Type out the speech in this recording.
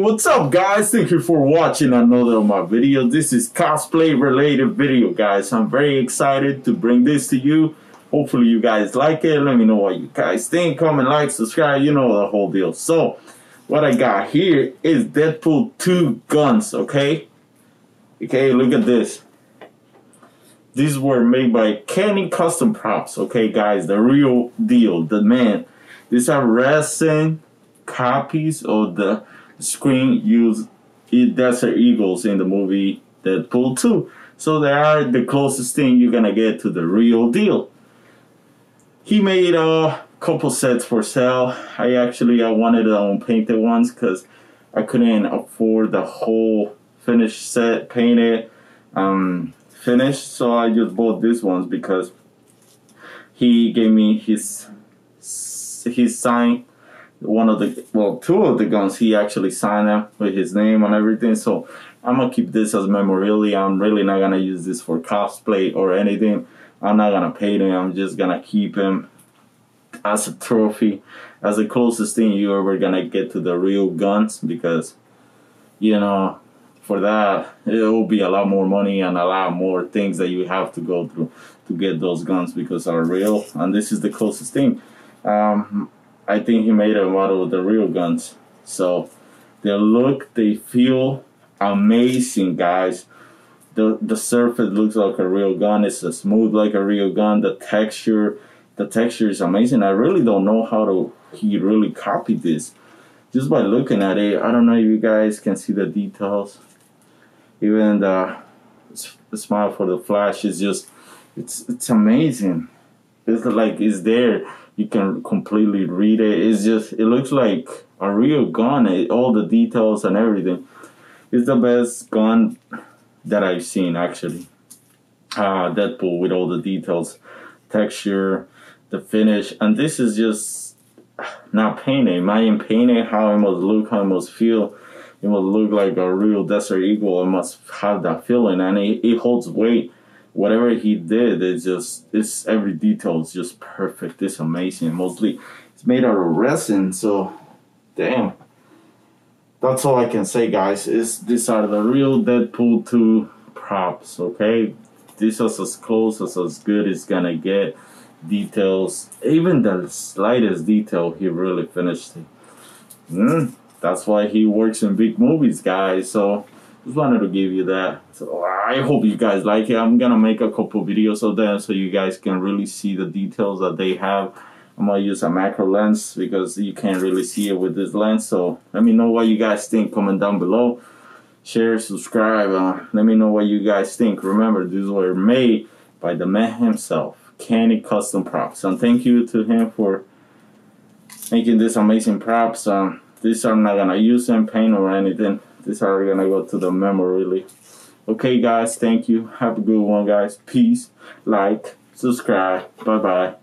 what's up guys? Thank you for watching another of my videos. This is cosplay related video guys. I'm very excited to bring this to you. Hopefully you guys like it. Let me know what you guys think. Comment, like, subscribe, you know the whole deal. So, what I got here is Deadpool 2 guns, okay? Okay, look at this. These were made by Kenny Custom Props, okay guys? The real deal, the man. These are resin copies of the screen used Desert Eagles in the movie Deadpool 2. So they are the closest thing you're gonna get to the real deal. He made a couple sets for sale. I actually I wanted the unpainted ones because I couldn't afford the whole finished set painted um, finished. So I just bought these ones because he gave me his his sign one of the well two of the guns he actually signed them with his name and everything. So i'm gonna keep this as memorabilia i'm really not gonna use this for cosplay or anything. I'm not gonna pay him i'm just gonna keep him as a trophy. As the closest thing you ever gonna get to the real guns because you know for that it will be a lot more money and a lot more things that you have to go through to get those guns because are real. And this is the closest thing. Um, I think he made a model with the real guns. So they look, they feel amazing, guys. The the surface looks like a real gun. It's smooth like a real gun. The texture, the texture is amazing. I really don't know how to he really copied this. Just by looking at it, I don't know if you guys can see the details. Even the, the smile for the flash is just, it's it's amazing. It's like it's there you can completely read it. It's just it looks like a real gun. It, all the details and everything. It's the best gun that I've seen actually. Uh, Deadpool with all the details, texture, the finish, and this is just not painted. Imagine painting how it must look, how it must feel. It must look like a real Desert Eagle. It must have that feeling, and it, it holds weight whatever he did it's just it's every detail is just perfect it's amazing mostly it's made out of resin so damn. That's all i can say guys is these are the real deadpool 2 props okay? This is as close as as good as gonna get. Details even the slightest detail he really finished it. Mm, that's why he works in big movies guys so just wanted to give you that. So I hope you guys like it. I'm gonna make a couple videos of them so you guys can really see the details that they have. I'm gonna use a macro lens because you can't really see it with this lens. So let me know what you guys think. Comment down below. Share, subscribe. Uh, let me know what you guys think. Remember, these were made by the man himself, Kenny Custom Props. And thank you to him for making this amazing props. Um, these I'm not gonna use them paint or anything. These are gonna go to the memory really. Okay guys, thank you. Have a good one guys. Peace, like, subscribe. Bye bye.